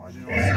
Pode.